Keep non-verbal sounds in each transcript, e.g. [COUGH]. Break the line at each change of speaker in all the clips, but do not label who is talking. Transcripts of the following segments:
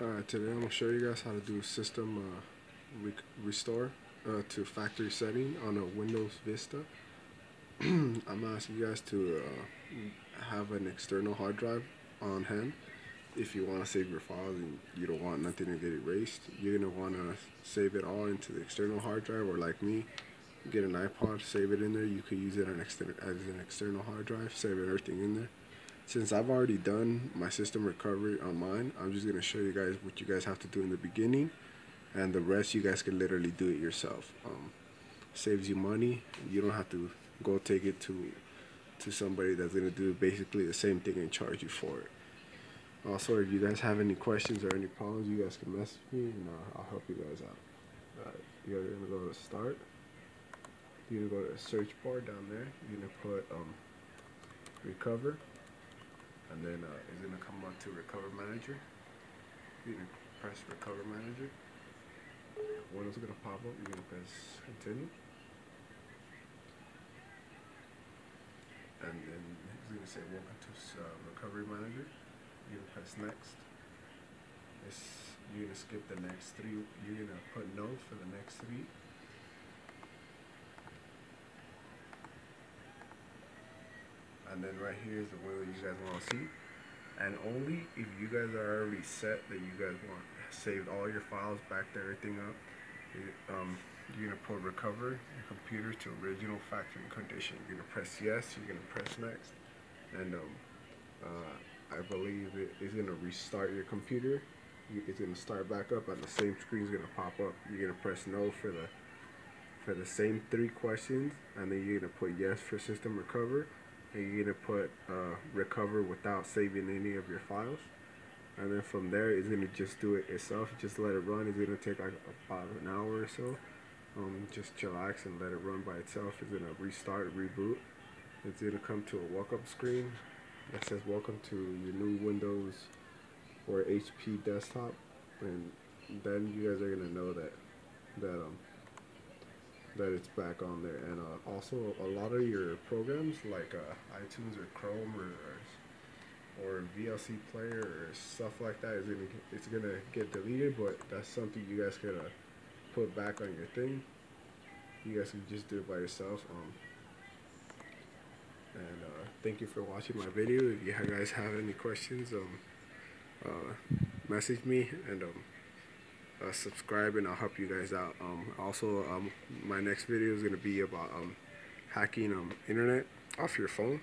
Uh, today I'm going to show you guys how to do system uh, re restore uh, to factory setting on a Windows Vista. [CLEARS THROAT] I'm asking you guys to uh, have an external hard drive on hand if you want to save your files and you don't want nothing to get erased. You're going to want to save it all into the external hard drive or like me, get an iPod, save it in there. You could use it as an external hard drive, save everything in there since I've already done my system recovery on mine, I'm just going to show you guys what you guys have to do in the beginning and the rest you guys can literally do it yourself. Um, saves you money. You don't have to go take it to to somebody that's going to do basically the same thing and charge you for it. Also, if you guys have any questions or any problems, you guys can message me and uh, I'll help you guys out. Alright, you guys are going to go to start. You're going to go to the search bar down there. You're going to put um, recover and then uh, it's gonna come up to recover manager. You're gonna press recover manager. When it's gonna pop up, you're gonna press continue. And then it's gonna say welcome to uh, recovery manager. You're gonna press next. It's, you're gonna skip the next three. You're gonna put no for the next three. And then right here is the one that you guys want to see. And only if you guys are already set that you guys want saved all your files backed everything up um, you're gonna put recover your computer to original factory condition. You're gonna press yes you're gonna press next and um, uh, I believe it is gonna restart your computer. It's gonna start back up and the same screen is gonna pop up. You're gonna press no for the for the same three questions and then you're gonna put yes for system recover and you're gonna put uh, recover without saving any of your files. And then from there it's gonna just do it itself. Just let it run. It's gonna take like about an hour or so. Um, just chillax and let it run by itself. It's gonna restart reboot. It's gonna come to a welcome screen that says welcome to your new Windows or HP desktop. And then you guys are gonna know that that um that it's back on there. And uh, also a lot of your programs like uh, iTunes or Chrome or, or, VLC player or stuff like that is gonna it's gonna get deleted but that's something you guys can put back on your thing. You guys can just do it by yourself um, and uh, thank you for watching my video. If you guys have any questions um, uh, message me and um, uh, subscribe and I'll help you guys out. Um, also, um, my next video is going to be about um, hacking um, internet off your phone,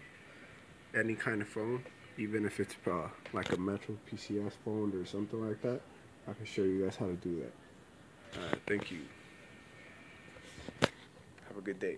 any kind of phone, even if it's uh, like a Metro PCS phone or something like that. I can show you guys how to do that. Alright, thank you. Have a good day.